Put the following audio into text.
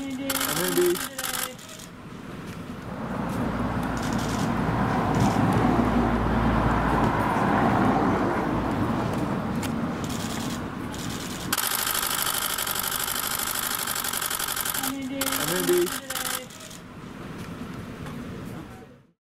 Mindy. Mindy. Mindy.